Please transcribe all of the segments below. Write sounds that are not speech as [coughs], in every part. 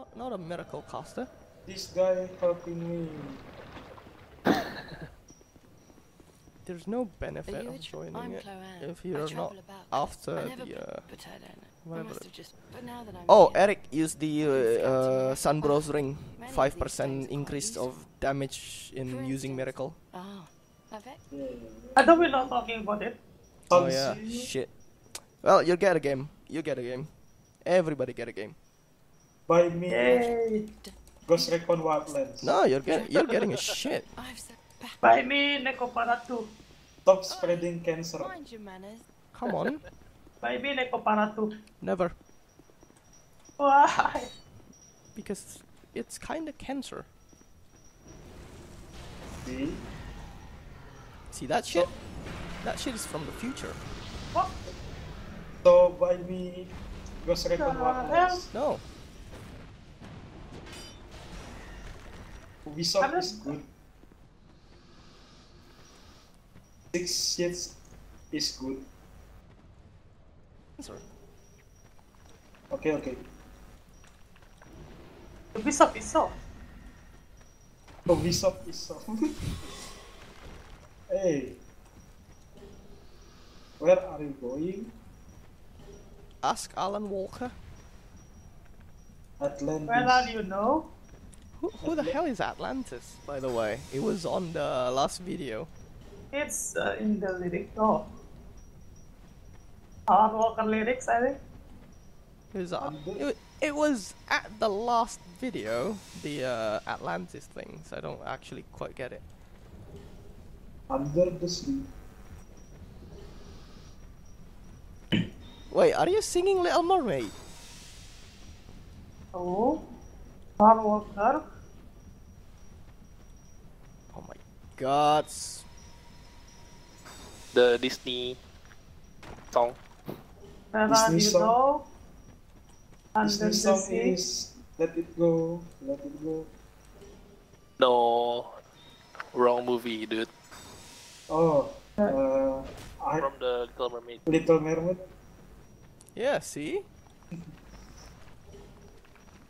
Not, not a miracle caster. This guy helping me. [coughs] There's no benefit of joining I'm it Chloanne. if you're not about. after the. Uh, but I don't know. I whatever must it- have just. But now that I'm oh, Eric used the uh, uh, Sunbros ring. Five these percent things are quite increase of damage in For using miracle. Oh, perfect. I thought we were not talking about it. Oh yeah, shit. Well, you get a game. You get a game. Everybody get a game. Buy me Yay! Ghost Recon Wildlands. No, you're get you're getting a shit. I've said back. Buy me Nekoparatu. Stop spreading cancer. Mind your manners. Come on, [laughs] Buy me Nekoparatu. never. Why? Because it's kinda cancer. See? See that shit? That shit is from the future. What? So by me Ghost Recon The Wildlands. No. Ubisoft I'm is good. Six shits is good. Sorry. Okay, okay. Ubisoft is soft. Oh, Ubisoft is so. [laughs] hey. Where are you going? Ask Alan Walker. Atlantis. Where are you now? Who, who the hell is Atlantis, by the way? It was on the last video. It's uh, in the lyrics, Oh. Hard Walker lyrics, I think. It was, uh, it, it was at the last video, the uh, Atlantis thing, so I don't actually quite get it. Under the sea. Wait, are you singing Little Mermaid? Oh. Hard Walker. Oh my god. The Disney song. Where are Disney you song. now? Under Disney the song sea. is Let It Go, Let It Go. No, wrong movie, dude. Oh, uh, I, From the Little Mermaid. Little Mermaid. Yeah, see?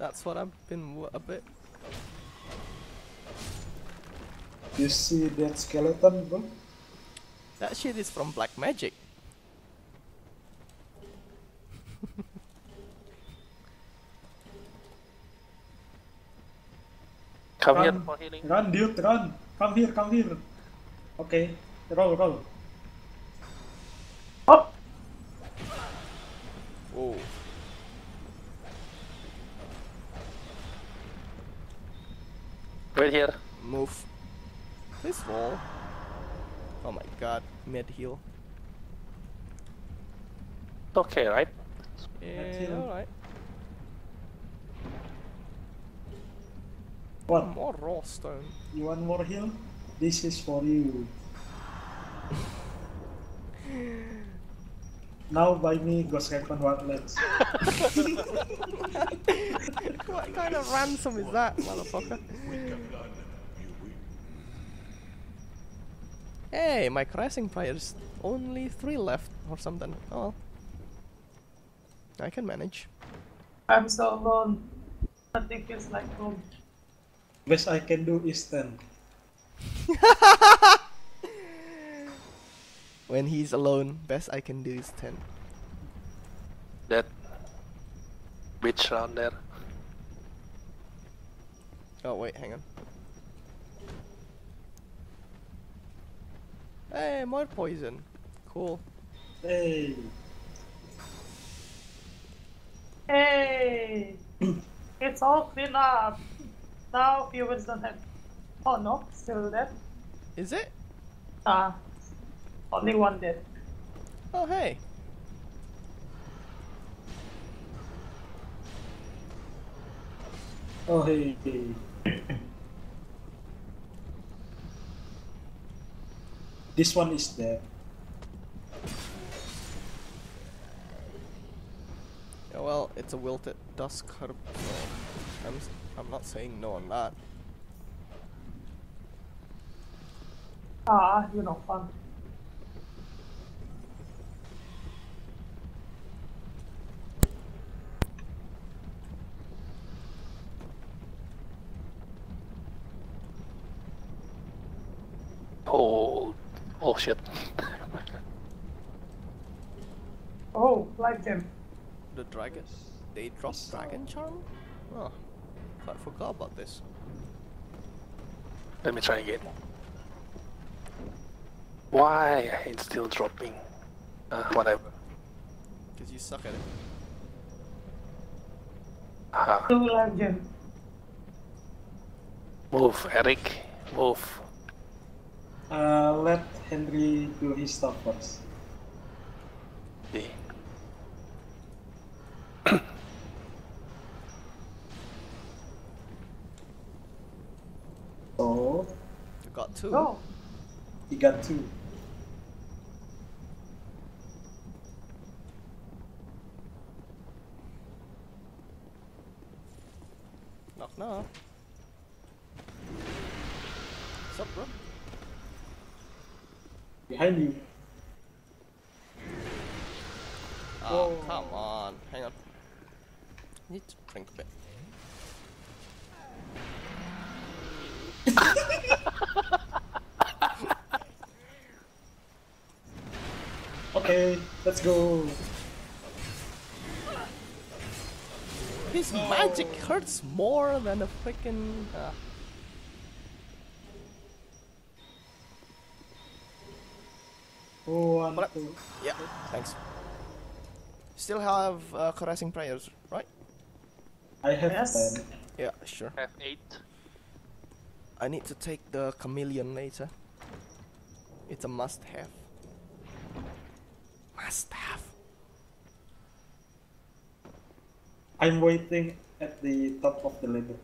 That's what I've been a bit. You see that skeleton, bro? That shit is from Black Magic. Come here Run. for healing. Run, dude, run! Come here, come here. Okay, roll, roll. Oh, Oh. Right here. Move. This wall. Oh my god, mid heal. Okay, right? Yeah, heal. alright. What? More raw stone. You want more heal? This is for you. [laughs] now buy me Ghost Recon Wildlands. [laughs] what kind of ransom is that, motherfucker? Hey, my crashing players only three left or something. Oh well. I can manage. I'm so alone. Nothing feels like home. Best I can do is 10. [laughs] When he's alone, best I can do is 10. That bitch around there. Oh wait, hang on. Hey, more poison. Cool. Hey, Hey! [clears throat] it's all clean up. Now viewers don't have. Oh no, still dead. Is it? Ah, only one dead. Oh hey. oh hey. [clears throat] this one is dead. Yeah, well, it's a wilted dusk herb, so I'm, s- I'm not saying no on that. Ah, you're not fun. Oh, oh shit. Oh, like them. The dragon. They drop dragon charm? Oh, I forgot about this. Let me try again. Why it's still dropping? Uh, whatever. Cause you suck at it. Aha. Two. Move, Eric. Move. Uh, let Henry do his stuff first. See. So You got two. Go. he got two. Knock knock. What's up, bro? Behind you. Oh, come on. Hang on. I Need to drink a bit. [laughs] Okay, let's go. His magic hurts more than a freaking. Uh, Oh, up? two. yeah, thanks. Still have uh, caressing prayers, right? I have Yes. ten. Yeah, sure. I Have eight. I need to take the chameleon later. It's a must have. Must have. I'm waiting at the top of the ladder.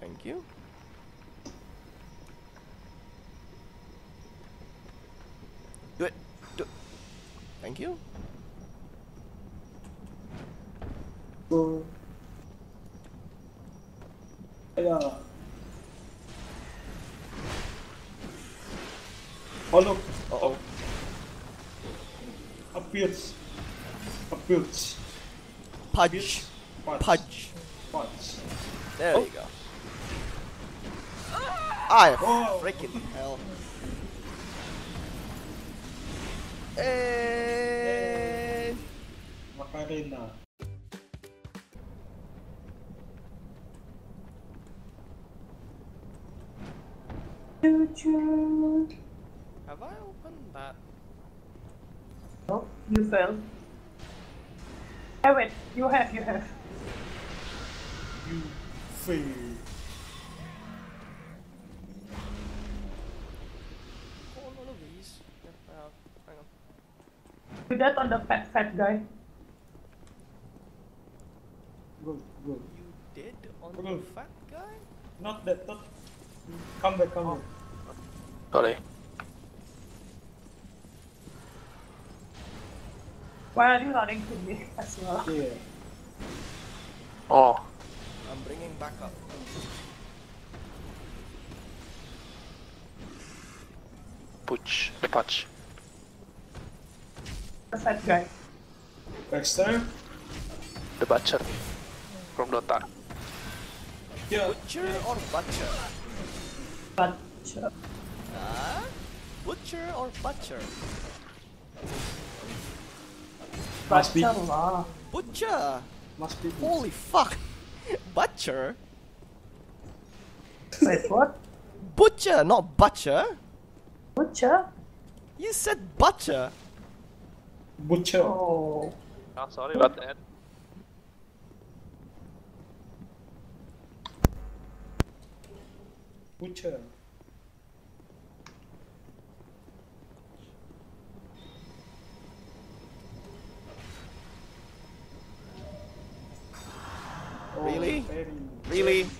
Thank you. Do it. Do Thank you. Go. Yeah. Oh look, Uh oh. appears. Appears. Pudge. Punch. Pudge. Punch. There you go. I Oh. freaking hell. Hey. Macarena. Choo choo. Have I opened that? Oh, you fell. Oh, have it. You have, you have. You fail. Oh, none of these. Yeah, I have. Hang on. Do that on the fat, fat guy. Go, go. You did on Okay. the fat guy? Not that, not. Come back, come back. Sorry. Why are you running to me [laughs] as well? Yeah. Oh, I'm bringing back up. Butch. The Butch. The fat guy. Baxter. The Butcher. From Dota. Yeah. Butcher or butcher? But sure. Huh? Butcher or butcher? Must be. Butcher. Butcher! Must be. Holy fuck! [laughs] butcher? Wait, what? Butcher, not butcher! Butcher? You said butcher! Butcher. Oh. Oh, sorry about that. Butcher. Oh, Really? very- Really? [laughs]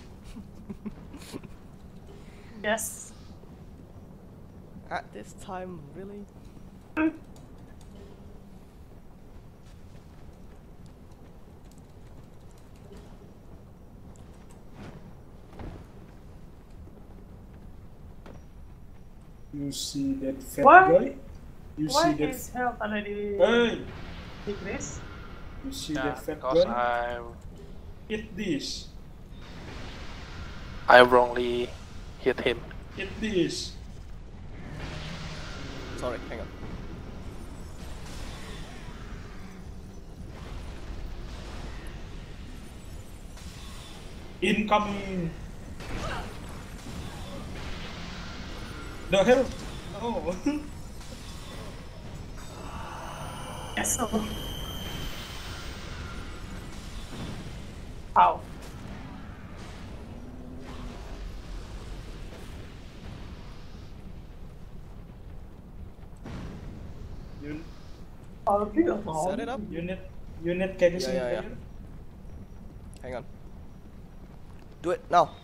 Yes. At this time, really? You see that fat Why? guy? You Why see that? is health already Hey! decreased? You see Yeah, that fat because guy? I'm Eat this. I wrongly Hit him. Hit this. Sorry, hang on. Incoming. The hell? Oh. Yes. Ow. you, Oh, beautiful. Set it up. you need you need Kenny's Yeah, yeah, yeah. Hang on. Do it now.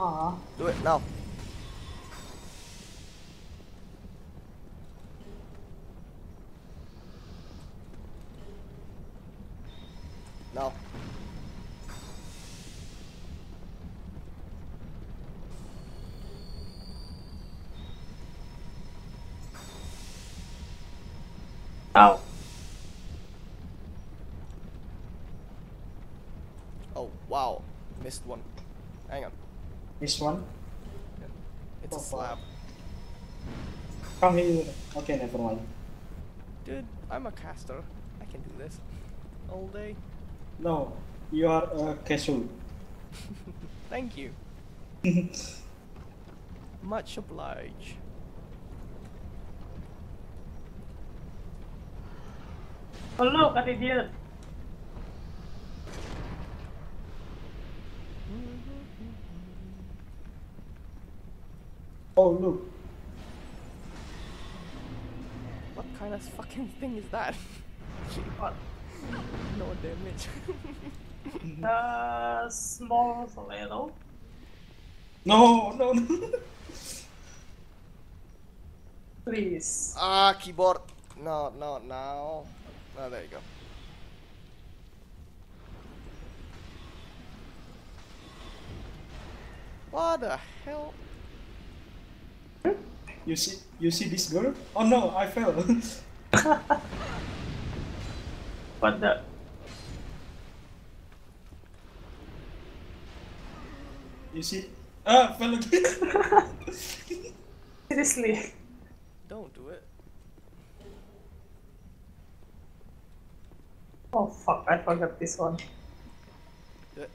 Ah. Do it now. Now. Ow. Oh, wow. Missed one. Hang on. This one. It's a Oh, slab. Come here. Okay, never mind. Dude, I'm a caster. I can do this. All day. No, you are a casual. [laughs] Thank you. [laughs] Much obliged. Oh, look, an idiot. Oh look, What kind of fucking thing is that? What? [laughs] no damage. [laughs] Uh, small little. no, no, no. Please. ah, keyboard. No, no, now. Oh, there you go. What the hell? You see, you see this girl? Oh no, I fell. [laughs] What the? you see? Ah, fell again. [laughs] Seriously. Don't do it. Oh fuck, I forgot this one. Do it.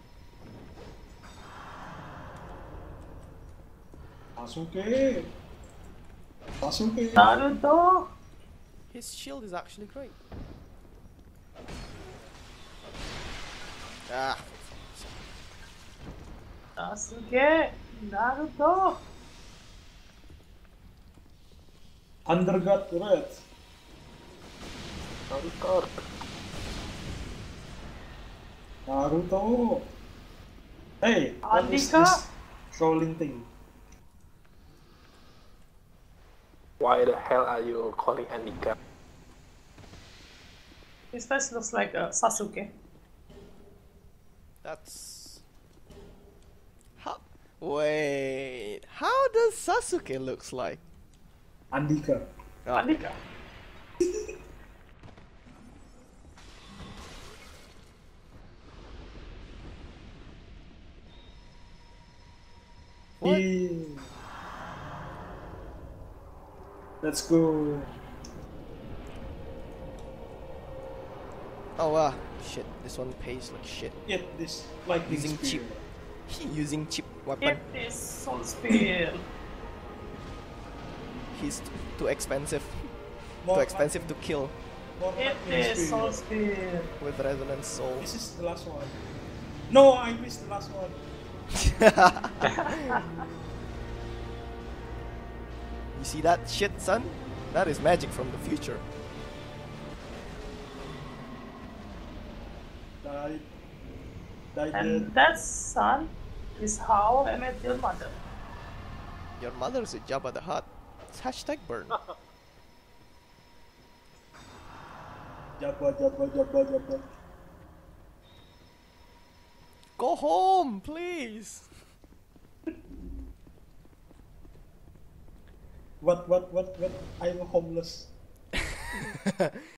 Sasuke. Sasuke. Naruto! His shield is actually great. Ah, Sasuke! Naruto! Undergut red. Naruto. Naruto. Hey, what is Andika? this trolling thing? Why the hell are you calling Anika? This face looks like a Sasuke. that's. How? Wait. How does Sasuke looks like? Andika. Oh, Andika. What? Yeah. Let's go. Oh ah, shit. This one pays like shit. Eat this lightning Using spear. cheap. [laughs] Using cheap weapon. Get this Soul Spear. He's too expensive. [laughs] More Too expensive to kill More It lightning is Soul spear. Spear. with resonance soul. This is the last one. No, I missed the last one. [laughs] You see that shit, son? That is magic from the future. Died. Died And dead. that, son, is how I met your mother. Your mother's a Jabba the Hutt. It's hashtag burn. [laughs] Jabba, jabba, jabba, jabba. Go home, please. What, what, what, what? I'm homeless. [laughs]